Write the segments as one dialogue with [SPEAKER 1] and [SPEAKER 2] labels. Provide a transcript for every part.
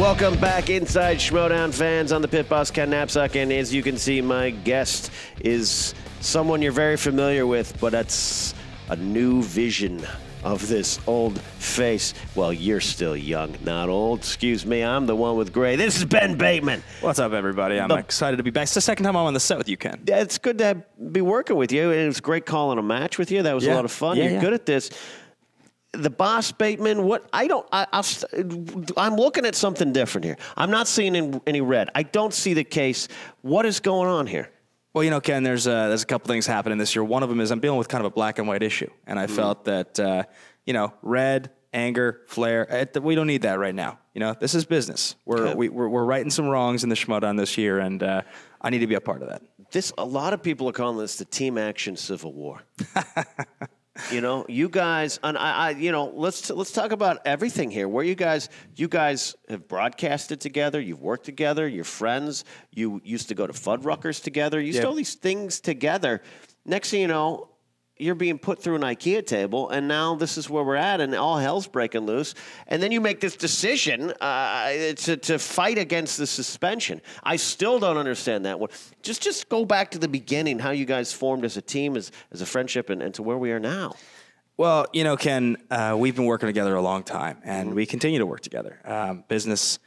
[SPEAKER 1] Welcome back inside Schmoedown fans on the pit boss Ken Napzok, and as you can see, my guest is someone you're very familiar with, but it's a new vision of this old face. Well, you're still young, not old. Excuse me, I'm the one with gray. This is Ben Bateman.
[SPEAKER 2] What's up, everybody? I'm
[SPEAKER 1] The-
[SPEAKER 2] excited to be back. It's the second time I'm on the set with you, Ken.
[SPEAKER 1] Yeah, It's good to have, be working with you, and it was great calling a match with you. That was a lot of fun.
[SPEAKER 2] Yeah,
[SPEAKER 1] you're
[SPEAKER 2] yeah.
[SPEAKER 1] good at this. The boss Bateman, what I don't, I, I'll, I'm looking at something different here. I'm not seeing in- any red. I don't see the case. What is going on here?
[SPEAKER 2] Well, you know, Ken, there's uh, there's a couple things happening this year. One of them is I'm dealing with kind of a black and white issue, and I felt that uh, you know, red, anger, flare. eh, we don't need that right now. You know, this is business. We're we, we're, we're righting some wrongs in the Schmoedown this year, and uh, I need to be a part of that.
[SPEAKER 1] This a lot of people are calling this the team action civil war. you know, you guys, and I, I, you know, let's let's talk about everything here. Where you guys, you guys have broadcasted together, you've worked together, you're friends. You used to go to Fuddruckers together. You used to all these things together. Next thing you know. You're being put through an IKEA table, and now this is where we're at, and all hell's breaking loose. And then you make this decision uh, to, to fight against the suspension. I still don't understand that one. Just just go back to the beginning, how you guys formed as a team, as, as a friendship, and, and to where we are now.
[SPEAKER 2] Well, you know, Ken, uh, we've been working together a long time, and we continue to work together. Um, business,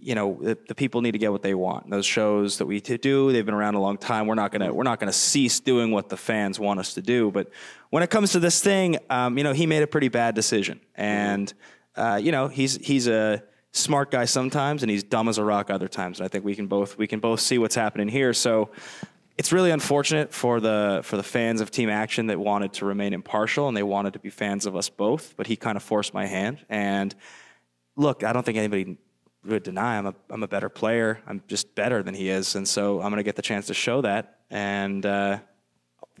[SPEAKER 2] you know, the, the people need to get what they want. Those shows that we do, they've been around a long time. We're not gonna we're not gonna cease doing what the fans want us to do. But when it comes to this thing, um, you know, he made a pretty bad decision, and uh, you know, he's he's a smart guy sometimes, and he's dumb as a rock other times. And I think we can both we can both see what's happening here. So it's really unfortunate for the for the fans of Team Action that wanted to remain impartial and they wanted to be fans of us both, but he kind of forced my hand. And look, I don't think anybody would deny I'm a I'm a better player. I'm just better than he is, and so I'm going to get the chance to show that. And uh,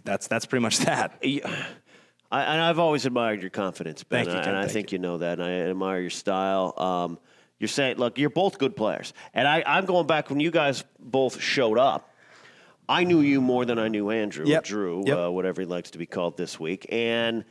[SPEAKER 2] that's that's pretty much that.
[SPEAKER 1] I, and I've always admired your confidence, Ben,
[SPEAKER 2] Thank you,
[SPEAKER 1] and I think you. know that. And I admire your style. Um, you're saying, look, you're both good players, and I, I'm going back when you guys both showed up. I knew you more than I knew Andrew,
[SPEAKER 2] Yep.
[SPEAKER 1] Drew,
[SPEAKER 2] Yep.
[SPEAKER 1] uh, whatever he likes to be called this week, and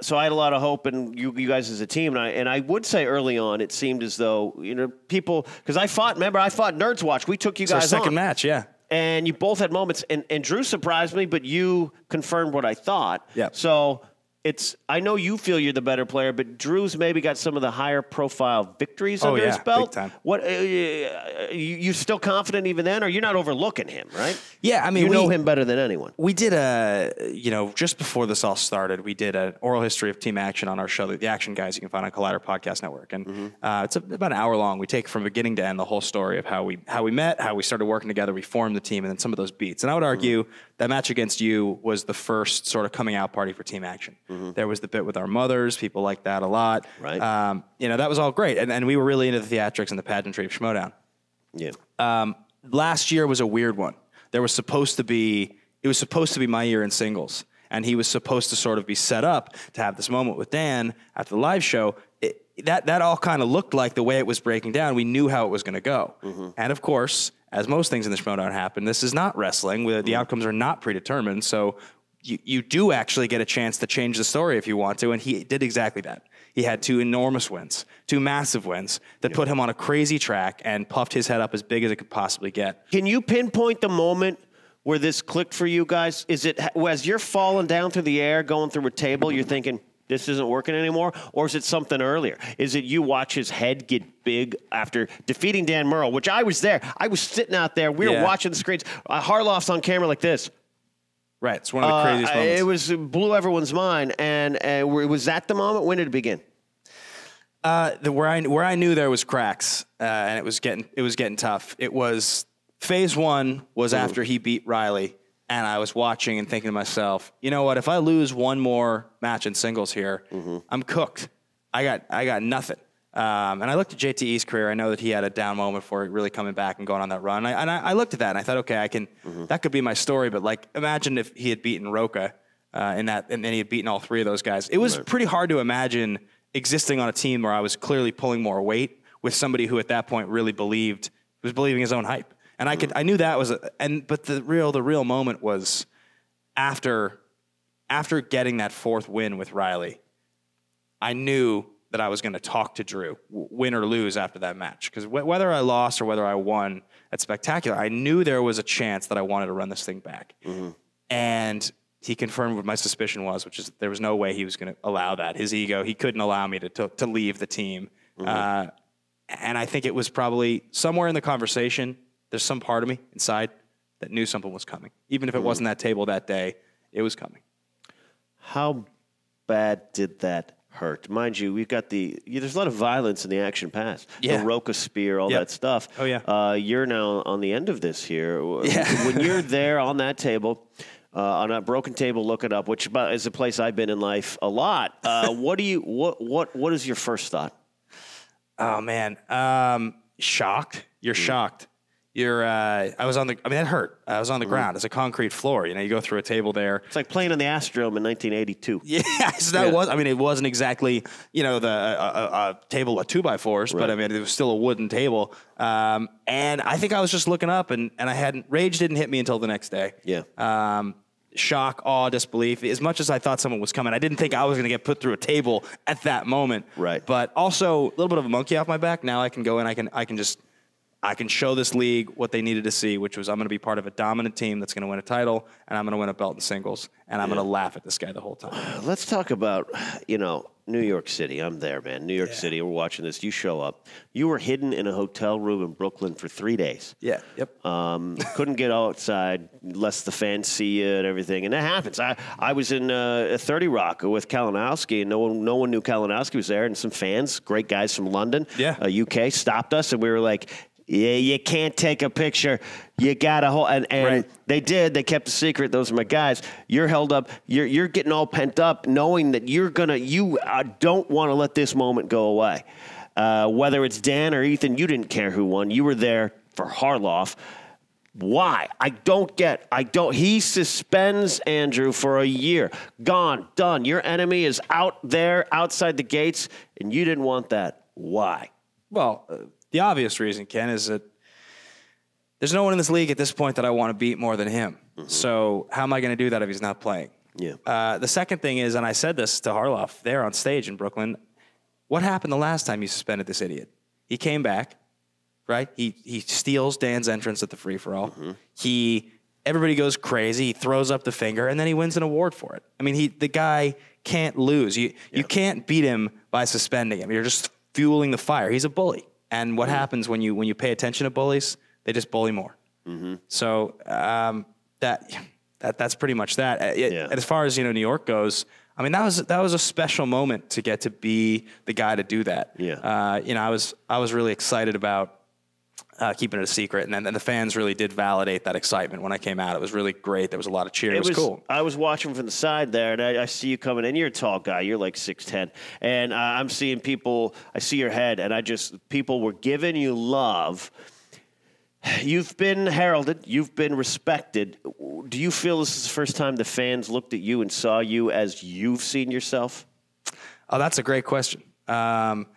[SPEAKER 1] so I had a lot of hope in you, you guys as a team, and I and I would say early on it seemed as though you know people because I fought. Remember, I fought Nerds Watch. We took you
[SPEAKER 2] It's
[SPEAKER 1] guys
[SPEAKER 2] second
[SPEAKER 1] on
[SPEAKER 2] match, yeah.
[SPEAKER 1] and you both had moments and, and drew surprised me but you confirmed what i thought
[SPEAKER 2] Yeah.
[SPEAKER 1] so it's i know you feel you're the better player but drew's maybe got some of the higher profile victories
[SPEAKER 2] Oh,
[SPEAKER 1] under
[SPEAKER 2] yeah,
[SPEAKER 1] his
[SPEAKER 2] big
[SPEAKER 1] belt
[SPEAKER 2] time.
[SPEAKER 1] what uh, you, you still confident even then or you're not overlooking him right
[SPEAKER 2] Yeah, I mean,
[SPEAKER 1] you know him better than anyone
[SPEAKER 2] We did a, you know, just before this all started, we did an oral history of team action on our show, The Action Guys, you can find on Collider Podcast Network, and uh, it's a, about an hour long. We take from beginning to end the whole story of how we how we met, how we started working together, we formed the team, and then some of those beats. And I would argue that match against you was the first sort of coming out party for team action. There was the bit with our mothers, people like that a lot.
[SPEAKER 1] Right.
[SPEAKER 2] Um, you know, that was all great, and, and we were really into the theatrics and the pageantry of Schmoedown
[SPEAKER 1] yeah
[SPEAKER 2] um, last year was a weird one. There was supposed to be it was supposed to be my year in singles, and he was supposed to sort of be set up to have this moment with Dan after the live show. It, that that all kind of looked like the way it was breaking down. We knew how it was going to go, and of course, as most things in the Schmoedown happen, this is not wrestling. The outcomes are not predetermined, so. You, you do actually get a chance to change the story if you want to, and he did exactly that. He had two enormous wins, two massive wins that put him on a crazy track and puffed his head up as big as it could possibly get.
[SPEAKER 1] can you pinpoint the moment where this clicked for you guys? Is it as you're falling down through the air going through a table you're thinking this isn't working anymore or is it something earlier? Is it you watch his head get big after defeating dan Murrell, which i was there. I was sitting out there. We were watching the screens. Uh, harloff's on camera like this
[SPEAKER 2] Right, it's one of the
[SPEAKER 1] Uh,
[SPEAKER 2] craziest moments.
[SPEAKER 1] it was it blew everyone's mind and uh, was that the moment when did it begin
[SPEAKER 2] Uh, the, where I where I knew there was cracks uh, and it was getting it was getting tough. It was phase one was after he beat Riley, and I was watching and thinking to myself, you know what? If I lose one more match in singles here, I'm cooked. I got I got nothing. Um, and I looked at JTE's career. I know that he had a down moment for really coming back and going on that run. And I, and I, I looked at that and I thought, okay, I can. That could be my story. But like, imagine if he had beaten Rocha uh, in that, and then he had beaten all three of those guys. It was pretty hard to imagine existing on a team where I was clearly pulling more weight with somebody who at that point really believed was believing his own hype. And I could I knew that was a, and but the real the real moment was after after getting that fourth win with Riley. I knew that I was going to talk to Drew, win or lose after that match. Because wh- whether I lost or whether I won at Spectacular, I knew there was a chance that I wanted to run this thing back. Mm-hmm. And he confirmed what my suspicion was, which is that there was no way he was going to allow that. His ego, he couldn't allow me to, to, to leave the team. Mm-hmm. Uh, and I think it was probably somewhere in the conversation, there's some part of me inside that knew something was coming. Even if it mm-hmm. wasn't that table that day, it was coming.
[SPEAKER 1] How bad did that hurt? Mind you, we've got the yeah, there's a lot of violence in the action pass.
[SPEAKER 2] Yeah.
[SPEAKER 1] The Rocha spear, all
[SPEAKER 2] Yep.
[SPEAKER 1] that stuff.
[SPEAKER 2] Oh, yeah.
[SPEAKER 1] Uh, you're now on the end of this here.
[SPEAKER 2] Yeah.
[SPEAKER 1] when you're there on that table. Uh, on a broken table, look it up, which is a place I've been in life a lot. Uh, what do you what what what is your first thought?
[SPEAKER 2] Oh man, um, shocked. You're shocked. You're. Uh, I was on the. I mean, that hurt. I was on the ground. It's a concrete floor. You know, you go through a table there.
[SPEAKER 1] It's like playing on the Astrodome in 1982.
[SPEAKER 2] Yeah, so that
[SPEAKER 1] Yeah.
[SPEAKER 2] was. I mean, it wasn't exactly you know the a, a, a table of two by fours, but I mean, it was still a wooden table. Um, and I think I was just looking up, and and I hadn't rage didn't hit me until the next day.
[SPEAKER 1] Yeah.
[SPEAKER 2] Um, shock, awe, disbelief. As much as I thought someone was coming, I didn't think I was going to get put through a table at that moment.
[SPEAKER 1] Right.
[SPEAKER 2] But also a little bit of a monkey off my back. Now I can go in. I can. I can just. I can show this league what they needed to see, which was I'm going to be part of a dominant team that's going to win a title, and I'm going to win a belt in singles, and I'm going to laugh at this guy the whole time.
[SPEAKER 1] Let's talk about, you know, New York City. I'm there, man. New York City. We're watching this. You show up. You were hidden in a hotel room in Brooklyn for three days.
[SPEAKER 2] Yeah. Yep.
[SPEAKER 1] Um, couldn't get outside lest the fans see you and everything, and that happens. I, I was in uh, 30 Rock with Kalinowski, and no one no one knew Kalinowski was there, and some fans, great guys from London,
[SPEAKER 2] Yeah.
[SPEAKER 1] uh, UK, stopped us, and we were like. Yeah, you can't take a picture. You got to hold, and, and
[SPEAKER 2] Right.
[SPEAKER 1] they did. They kept the secret. Those are my guys. You're held up. You're you're getting all pent up, knowing that you're gonna. You uh, don't want to let this moment go away. Uh, whether it's Dan or Ethan, you didn't care who won. You were there for Harloff. Why? I don't get. I don't. He suspends Andrew for a year. Gone. Done. Your enemy is out there, outside the gates, and you didn't want that. Why?
[SPEAKER 2] Well, uh, the obvious reason, Ken, is that there's no one in this league at this point that I want to beat more than him. So how am I going to do that if he's not playing?
[SPEAKER 1] Yeah.
[SPEAKER 2] Uh, the second thing is, and I said this to Harloff there on stage in Brooklyn. What happened the last time you suspended this idiot? He came back, right? He he steals Dan's entrance at the free for all. He everybody goes crazy. He throws up the finger, and then he wins an award for it. I mean, he the guy can't lose. You you can't beat him by suspending him. You're just fueling the fire. He's a bully. And what happens when you when you pay attention to bullies? They just bully more. So um, that that that's pretty much that. Uh, it-
[SPEAKER 1] Yeah.
[SPEAKER 2] As far as you know, New York goes. I mean, that was that was a special moment to get to be the guy to do that.
[SPEAKER 1] Yeah.
[SPEAKER 2] Uh, you know, I was I was really excited about uh, keeping it a secret, and then and the fans really did validate that excitement when I came out. It was really great. There was a lot of cheering. It, was, cool.
[SPEAKER 1] I was watching from the side there, and I, I see you coming in. You're a tall guy. You're like six ten, and uh, I'm seeing people. I see your head, and I just people were giving you love. You've been heralded. You've been respected. Do you feel this is the first time the fans looked at you and saw you as you've seen yourself?
[SPEAKER 2] Oh, that's a great question. Um,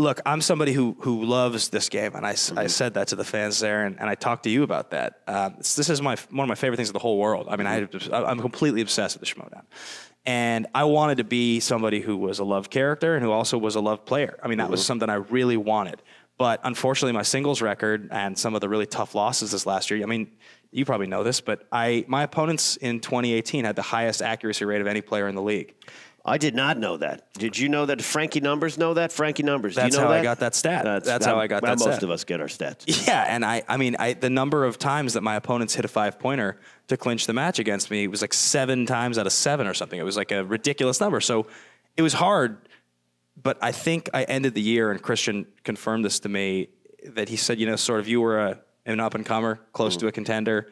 [SPEAKER 2] look, I'm somebody who who loves this game, and I I mm-hmm. said that to the fans there, and, and I talked to you about that. Um, this, is my one of my favorite things in the whole world. I mean, I, mm-hmm. I'm completely obsessed with the Schmoedown. And I wanted to be somebody who was a love character and who also was a love player. I mean, that was mm-hmm. something I really wanted. But unfortunately, my singles record and some of the really tough losses this last year. I mean, you probably know this, but I my opponents in 2018 had the highest accuracy rate of any player in the league.
[SPEAKER 1] I did not know that. Did you know that Frankie Numbers know that? Frankie Numbers.
[SPEAKER 2] That's
[SPEAKER 1] you know
[SPEAKER 2] how I got that stat. That's how I got that stat.
[SPEAKER 1] Most
[SPEAKER 2] stat.
[SPEAKER 1] of us get our stats.
[SPEAKER 2] Yeah, and I, I mean, I, the number of times that my opponents hit a five pointer to clinch the match against me was like seven times out of seven or something. It was like a ridiculous number. So it was hard, but I think I ended the year, and Kristian confirmed this to me that he said, you know, sort of you were a, an up and comer, close to mm. a contender,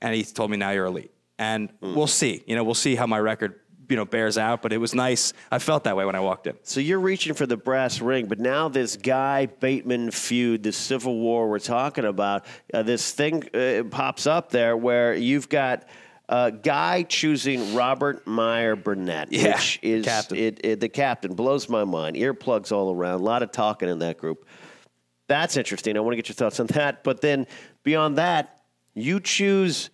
[SPEAKER 2] and he told me now you're elite. And mm. we'll see. You know, we'll see how my record, you know, bears out. But it was nice. I felt that way when I walked in.
[SPEAKER 1] So you're reaching for the brass ring, but now this Ghai Bateman feud, this civil war we're talking about, uh, this thing uh, pops up there where you've got a guy choosing Robert Meyer Burnett,
[SPEAKER 2] Yeah,
[SPEAKER 1] which is
[SPEAKER 2] captain.
[SPEAKER 1] It, it, the captain. Blows my mind. Earplugs all around. A lot of talking in that group. That's interesting. I want to get your thoughts on that. But then beyond that, you choose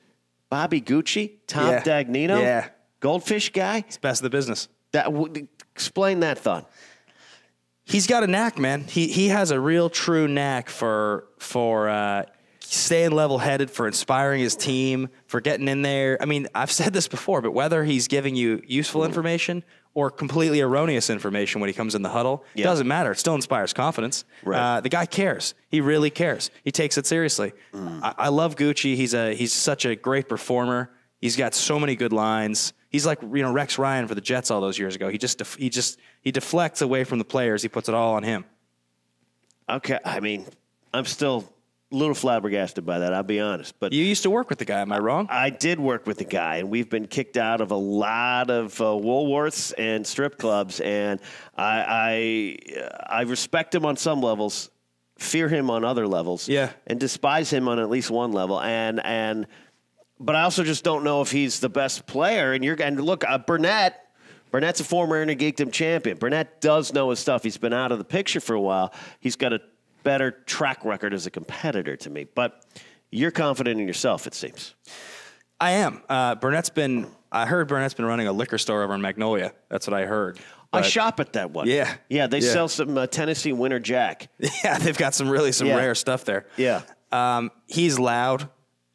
[SPEAKER 1] Bobby Gucci, Tom
[SPEAKER 2] Yeah.
[SPEAKER 1] Dagnino,
[SPEAKER 2] Yeah.
[SPEAKER 1] Goldfish guy.
[SPEAKER 2] It's best of the business.
[SPEAKER 1] That w- explain that thought.
[SPEAKER 2] He's got a knack, man. He he has a real true knack for for uh, staying level headed, for inspiring his team, for getting in there. I mean, I've said this before, but whether he's giving you useful information or completely erroneous information when he comes in the huddle,
[SPEAKER 1] Yeah.
[SPEAKER 2] doesn't matter. It still inspires confidence.
[SPEAKER 1] Right.
[SPEAKER 2] Uh, the guy cares. He really cares. He takes it seriously. I, I love Gucci. He's a he's such a great performer. He's got so many good lines. He's like you know Rex Ryan for the Jets all those years ago. He just def- he just he deflects away from the players. He puts it all on him.
[SPEAKER 1] Okay, I mean, I'm still a little flabbergasted by that. I'll be honest, but
[SPEAKER 2] You used to work with the guy. Am I wrong?
[SPEAKER 1] I did work with the guy, and we've been kicked out of a lot of uh, Woolworths and strip clubs. And I, I, I respect him on some levels, fear him on other levels,
[SPEAKER 2] Yeah.
[SPEAKER 1] and despise him on at least one level. And and, but I also just don't know if he's the best player. And you're and look, uh, Burnett. Burnett's a former Innergeekdom champion. Burnett does know his stuff. He's been out of the picture for a while. He's got a better track record as a competitor to me. But you're confident in yourself, it seems.
[SPEAKER 2] I am. Uh, Burnett's been. I heard Burnett's been running a liquor store over in Magnolia. That's what I heard.
[SPEAKER 1] I shop at that one.
[SPEAKER 2] Yeah.
[SPEAKER 1] Yeah, they
[SPEAKER 2] Yeah.
[SPEAKER 1] sell some uh, Tennessee Winter Jack.
[SPEAKER 2] Yeah, they've got some really some
[SPEAKER 1] Yeah.
[SPEAKER 2] rare stuff there.
[SPEAKER 1] Yeah.
[SPEAKER 2] Um, he's loud.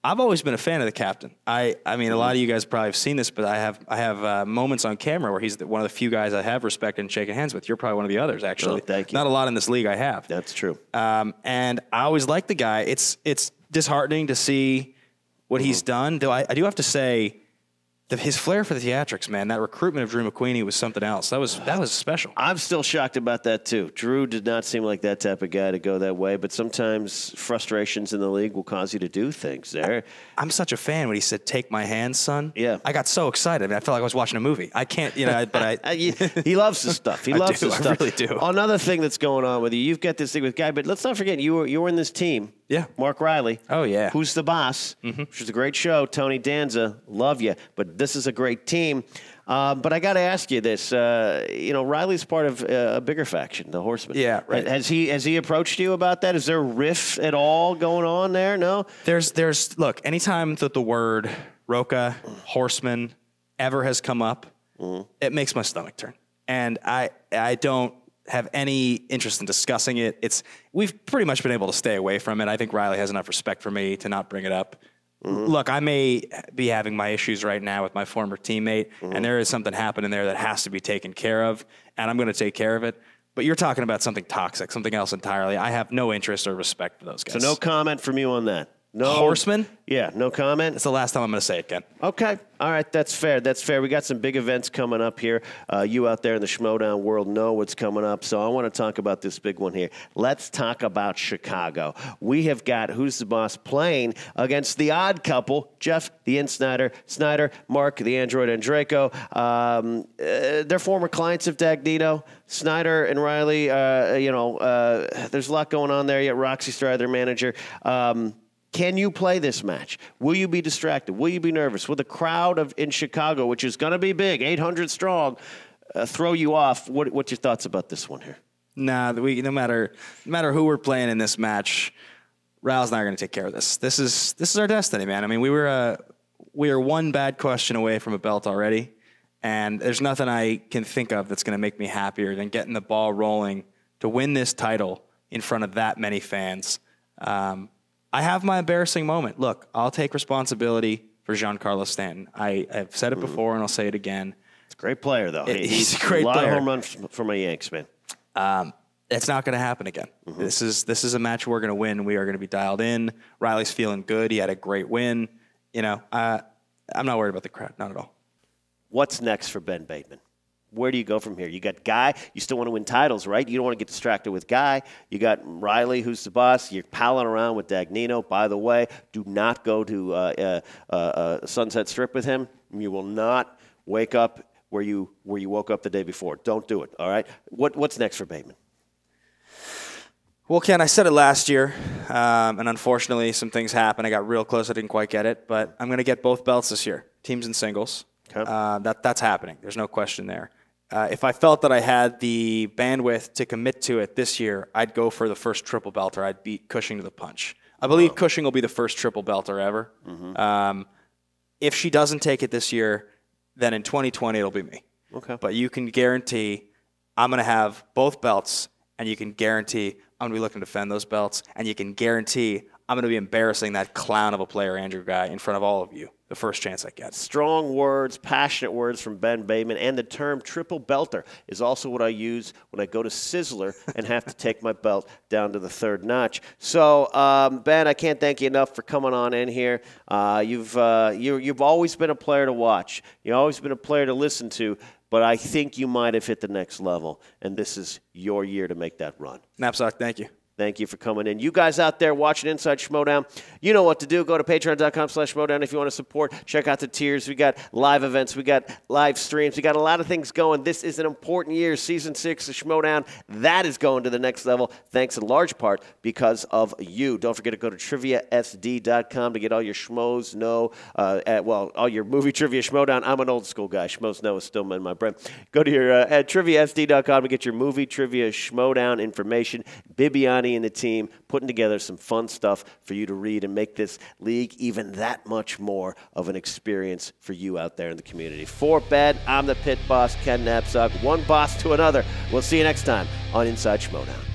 [SPEAKER 2] I've always been a fan of the captain. I, I mean, a lot of you guys probably have seen this, but I have, I have uh, moments on camera where he's the, one of the few guys I have respected and shaken hands with. You're probably one of the others, actually.
[SPEAKER 1] Oh, thank you.
[SPEAKER 2] Not a lot in this league I have.
[SPEAKER 1] That's true.
[SPEAKER 2] Um, and I always like the guy. It's, it's disheartening to see what he's
[SPEAKER 1] Mm-hmm.
[SPEAKER 2] done. Though I, I do have to say, the, his flair for the theatrics, man. That recruitment of Drew McWeeny was something else. That was that was special.
[SPEAKER 1] I'm still shocked about that too. Drew did not seem like that type of guy to go that way, but sometimes frustrations in the league will cause you to do things there.
[SPEAKER 2] I'm such a fan when he said, "Take my hand, son."
[SPEAKER 1] Yeah.
[SPEAKER 2] I got so excited. I, mean, I felt like I was watching a movie. I can't, you know, but I.
[SPEAKER 1] He loves his stuff. He loves
[SPEAKER 2] do.
[SPEAKER 1] his
[SPEAKER 2] I
[SPEAKER 1] stuff.
[SPEAKER 2] really do.
[SPEAKER 1] Another thing that's going on with you, you've got this thing with Ghai, but let's not forget you were you were in this team.
[SPEAKER 2] Yeah.
[SPEAKER 1] Mark Riley.
[SPEAKER 2] Oh, yeah. Mm-hmm.
[SPEAKER 1] Who's the boss? Which is a great show. Tony Danza, love you, but this is a great team. Uh, but I got to ask you this: uh, you know, Riley's part of uh, a bigger faction, the Horsemen.
[SPEAKER 2] Yeah, right.
[SPEAKER 1] Has he has he approached you about that? Is there a riff at all going on there? No.
[SPEAKER 2] There's, there's. Look, anytime that the word Rocha, horseman, ever has come up,
[SPEAKER 1] Mm-hmm.
[SPEAKER 2] it makes my stomach turn, and I, I don't have any interest in discussing it. It's we've pretty much been able to stay away from it. I think Riley has enough respect for me to not bring it up.
[SPEAKER 1] Mm-hmm.
[SPEAKER 2] Look, I may be having my issues right now with my former teammate,
[SPEAKER 1] Mm-hmm.
[SPEAKER 2] and there is something happening there that has to be taken care of, and I'm going to take care of it. But you're talking about something toxic, something else entirely. I have no interest or respect for those guys.
[SPEAKER 1] So no comment from you on that. No
[SPEAKER 2] Horsemen?
[SPEAKER 1] Yeah, no comment.
[SPEAKER 2] It's the last time I'm going to say it, Ken.
[SPEAKER 1] Okay. All right. That's fair. That's fair. We got some big events coming up here. Uh, you out there in the Schmoedown world know what's coming up. So I want to talk about this big one here. Let's talk about Chicago. We have got Who's the Boss playing against the odd couple, Jeff, the In Snyder, Sneider, Mark, the Android, and Draco. Um, uh, they're former clients of Dagnino. Sneider and Riley, uh, you know, uh, there's a lot going on there. Yet Roxy Striar, their manager. Um, can you play this match? Will you be distracted? Will you be nervous? Will the crowd of in Chicago, which is going to be big, 800 strong, uh, throw you off? What, what's your thoughts about this one here?
[SPEAKER 2] Nah, we no matter no matter who we're playing in this match, Raul's not going to take care of this. This is this is our destiny, man. I mean, we were uh, we are one bad question away from a belt already, and there's nothing I can think of that's going to make me happier than getting the ball rolling to win this title in front of that many fans. Um, I have my embarrassing moment. Look, I'll take responsibility for Giancarlo Stanton. I, I've said it before, and I'll say it again.
[SPEAKER 1] It's a great player, though.
[SPEAKER 2] It- he's a great
[SPEAKER 1] a lot
[SPEAKER 2] player.
[SPEAKER 1] of home runs for my Yanks, man.
[SPEAKER 2] Um, it's not going to happen again. This is this is a match we're going to win. We are going to be dialed in. Riley's feeling good. He had a great win. You know, uh, I'm not worried about the crowd. Not at all.
[SPEAKER 1] What's next for Ben Bateman? Where do you go from here? You got Ghai. You still want to win titles, right? You don't want to get distracted with Ghai. You got Riley, who's the boss. You're palling around with Dagnino. By the way, do not go to uh, uh, uh, uh, Sunset Strip with him. You will not wake up where you where you woke up the day before. Don't do it. All right. What what's next for Bateman?
[SPEAKER 2] Well, Ken, I said it last year, um, and unfortunately, some things happened. I got real close. I didn't quite get it, but I'm going to get both belts this year, teams and singles.
[SPEAKER 1] Okay.
[SPEAKER 2] Uh, that that's happening. There's no question there. Uh, if I felt that I had the bandwidth to commit to it this year, I'd go for the first triple belter. I'd beat Cushing to the punch. I believe Cushing will be the first triple belter ever. Um, if she doesn't take it this year, then in 2020 it'll be me.
[SPEAKER 1] Okay.
[SPEAKER 2] But you can guarantee I'm going to have both belts and you can guarantee I'm going to be looking to defend those belts, and you can guarantee I'm going to be embarrassing that clown of a player, Andrew Ghai, in front of all of you the first chance I get.
[SPEAKER 1] Strong words, passionate words from Ben Bateman, and the term triple belter is also what I use when I go to Sizzler and have to take my belt down to the third notch. So, um, Ben, I can't thank you enough for coming on in here. Uh, you've uh, you, you've always been a player to watch. You've always been a player to listen to. But I think you might have hit the next level, and this is your year to make that run.
[SPEAKER 2] Napzok, thank you.
[SPEAKER 1] Thank you for coming in. You guys out there watching Inside Schmoedown, you know what to do. Go to patreon.com slash Schmoedown if you want to support. Check out the tiers. We got live events. We got live streams. We got a lot of things going. This is an important year. Season six of Schmoedown. That is going to the next level, thanks in large part because of you. Don't forget to go to triviasd.com to get all your schmoes know, uh, at, well, all your movie trivia Schmoedown. I'm an old school guy. Schmoes know is still in my brain. Go to your uh, at triviasd.com to get your movie trivia Schmoedown information. Bibiani and the team putting together some fun stuff for you to read and make this league even that much more of an experience for you out there in the community. For Ben, I'm the pit boss, Ken Napzok. One boss to another. We'll see you next time on Inside Schmoedown.